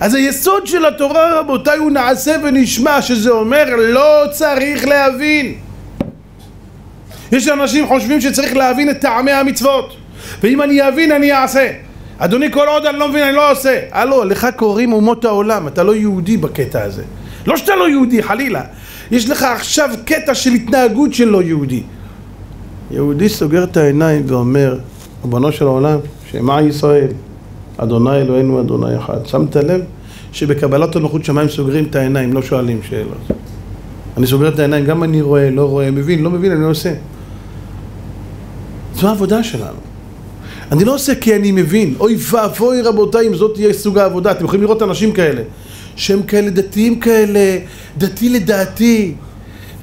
אז היסוד של התורה רבותיי הוא נעשה ונשמע שזה אומר לא צריך להבין. יש אנשים חושבים שצריך להבין את טעמי המצוות. ואם אני אבין אני אעשה. אדוני כל עוד אני לא מבין אני לא עושה. הלו לך קוראים אומות העולם אתה לא יהודי בקטע הזה. לא שאתה לא יהודי חלילה. יש לך עכשיו קטע של התנהגות של לא יהודי. יהודי סוגר את העיניים ואומר ריבונו של העולם שמע ישראל אדוני אלוהינו אדוני אחד שמת לב שבקבלת הנוחות שמיים סוגרים את העיניים לא שואלים שאלות. אני סוגר את העיניים גם אני רואה לא רואה מבין לא מבין אני עושה. זו העבודה שלנו. אני לא עושה כי אני מבין. אוי ואבוי רבותיי אם זאת תהיה סוג העבודה. אתם יכולים לראות אנשים כאלה שהם כאלה דתיים כאלה דתי לדעתי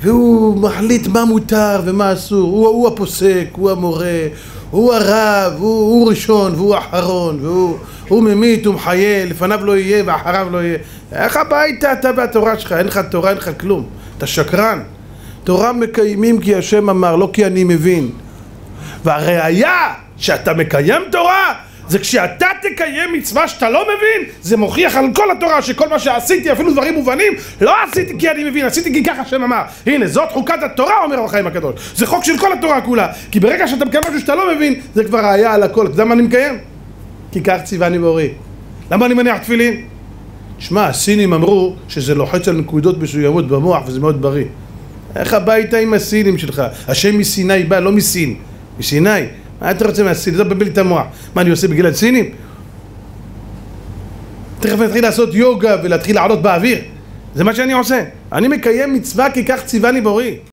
והוא מחליט מה מותר ומה אסור. הוא, הוא הפוסק, הוא המורה הוא הרב, הוא, הוא ראשון והוא אחרון והוא הוא ממית, הוא מחיה, לפניו לא יהיה ואחריו לא יהיה. איך הביתה אתה והתורה שלך, אין לך תורה, אין לך כלום. אתה שקרן. תורה מקיימים כי השם אמר, לא כי אני מבין. והראיה שאתה מקיים תורה זה כשאתה תקיים מצווה שאתה לא מבין זה מוכיח על כל התורה שכל מה שעשיתי אפילו דברים מובנים לא עשיתי כי אני מבין עשיתי כי ככה השם אמר. הנה זאת חוקת התורה אומר החיים הקדוש. זה חוק של כל התורה כולה. כי ברגע שאתה מקיים משהו שאתה לא מבין זה כבר ראיה על הכל. אתה יודע מה אני מקיים? כי כך ציווני בורי למה אני מניח תפילין? שמע הסינים אמרו שזה לוחץ על נקודות מסוימות במוח וזה מאוד בריא. איך הביתה עם הסינים שלך? השם מסיני בא לא מסין. מסיני מה אתה רוצה מהסינים? זה מבלבל את המוח. מה אני עושה בגלל סינים? תכף נתחיל לעשות יוגה ולהתחיל לעלות באוויר. זה מה שאני עושה. אני מקיים מצווה כי כך ציווני בורי.